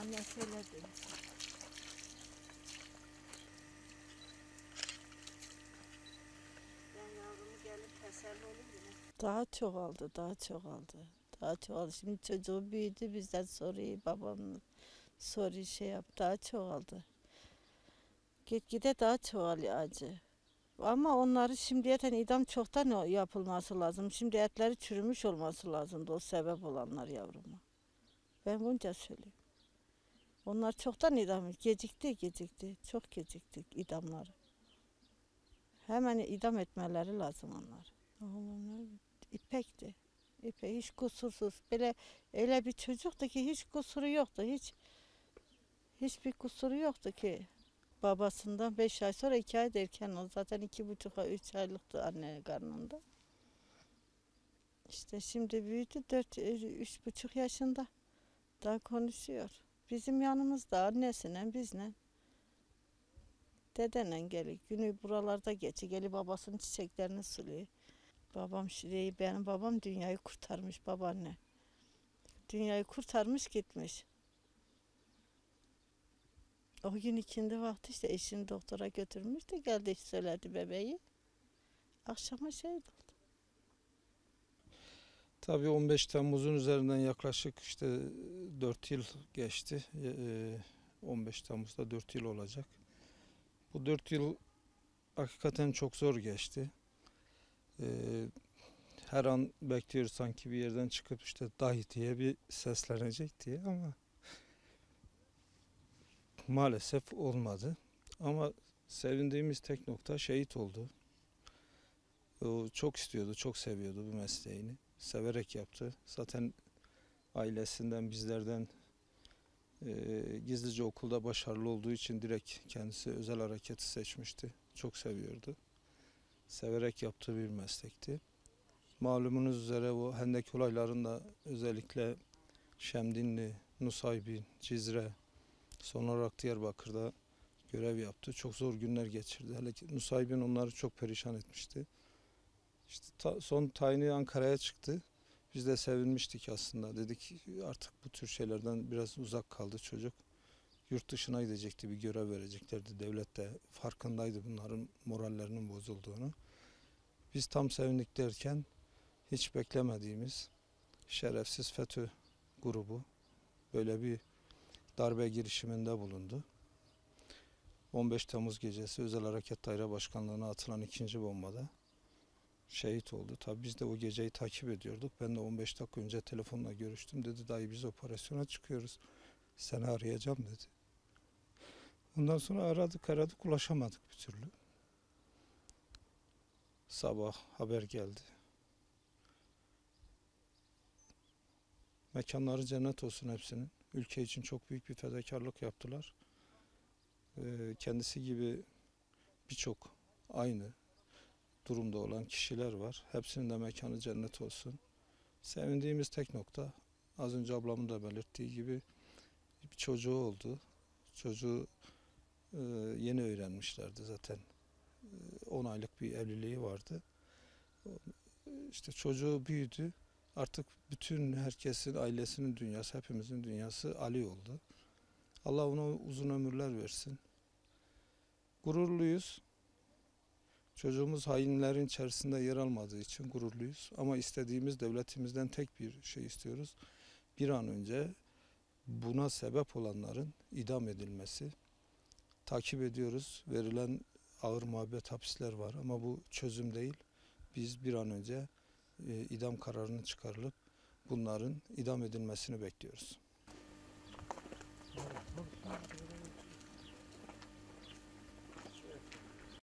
Anne söyledi. Ben yavrumu gelip teselli olayım yine. Daha çok aldı, daha çok aldı. Daha çok aldı. Şimdi çocuğu büyüdü bizden soruyu babam soruyu şey yap daha çok aldı. Gitgide daha çoğalıyor acı. Ama onları şimdiyeten idam çoktan yapılması lazım. Şimdi etleri çürümüş olması lazımdı o sebep olanlar yavruma. Ben bunca söylüyorum. Onlar çoktan idam gecikti gecikti. Çok gecikti idamları. Hemen idam etmeleri lazım onları. Oğlum İpek'ti. İpek hiç kusursuz. Böyle öyle bir çocuktu ki hiç kusuru yoktu. Hiç hiçbir kusuru yoktu ki. Babasından beş ay sonra iki ay derken o zaten iki buçuk ay, üç aylıktı anne karnında. İşte şimdi büyüdü dört, üç buçuk yaşında. Daha konuşuyor. Bizim yanımızda annesine bizle. Dedenen geliyor. Günü buralarda geçi. Geli babasının çiçeklerini suluyor. Babam şurayı, benim babam dünyayı kurtarmış babaanne. Dünyayı kurtarmış gitmiş. O gün ikindi vakti işte eşini doktora götürmüş de geldi söyledi bebeği. Akşama şey oldu. Tabii 15 Temmuz'un üzerinden yaklaşık işte 4 yıl geçti. Ee, 15 Temmuz'da 4 yıl olacak. Bu 4 yıl hakikaten çok zor geçti. Ee, her an bekliyoruz sanki bir yerden çıkıp işte dahi diye bir seslenecek diye ama maalesef olmadı. Ama sevindiğimiz tek nokta şehit oldu. O çok istiyordu, çok seviyordu bu mesleğini severek yaptı. Zaten ailesinden, bizlerden e, gizlice okulda başarılı olduğu için direkt kendisi özel hareketi seçmişti. Çok seviyordu. Severek yaptığı bir meslekti. Malumunuz üzere o hendek olaylarında özellikle Şemdinli, Nusaybin, Cizre, son olarak Diyarbakır'da görev yaptı. Çok zor günler geçirdi. Hele ki Nusaybin onları çok perişan etmişti. İşte ta- son tayini Ankara'ya çıktı. Biz de sevinmiştik aslında. Dedik artık bu tür şeylerden biraz uzak kaldı çocuk. Yurt dışına gidecekti, bir görev vereceklerdi. Devlet de farkındaydı bunların morallerinin bozulduğunu. Biz tam sevindik derken hiç beklemediğimiz şerefsiz FETÖ grubu böyle bir darbe girişiminde bulundu. 15 Temmuz gecesi Özel Hareket Daire Başkanlığı'na atılan ikinci bombada şehit oldu. Tabii biz de o geceyi takip ediyorduk. Ben de 15 dakika önce telefonla görüştüm. Dedi dayı biz operasyona çıkıyoruz. Seni arayacağım dedi. Ondan sonra aradık aradık ulaşamadık bir türlü. Sabah haber geldi. Mekanları cennet olsun hepsinin. Ülke için çok büyük bir fedakarlık yaptılar. Ee, kendisi gibi birçok aynı durumda olan kişiler var. Hepsinin de mekanı cennet olsun. Sevindiğimiz tek nokta az önce ablamın da belirttiği gibi bir çocuğu oldu. Çocuğu e, yeni öğrenmişlerdi zaten. E, 10 aylık bir evliliği vardı. İşte çocuğu büyüdü. Artık bütün herkesin, ailesinin dünyası, hepimizin dünyası Ali oldu. Allah ona uzun ömürler versin. Gururluyuz. Çocuğumuz hainlerin içerisinde yer almadığı için gururluyuz. Ama istediğimiz devletimizden tek bir şey istiyoruz. Bir an önce buna sebep olanların idam edilmesi. Takip ediyoruz. Verilen ağır muhabbet hapisler var ama bu çözüm değil. Biz bir an önce e, idam kararının çıkarılıp bunların idam edilmesini bekliyoruz.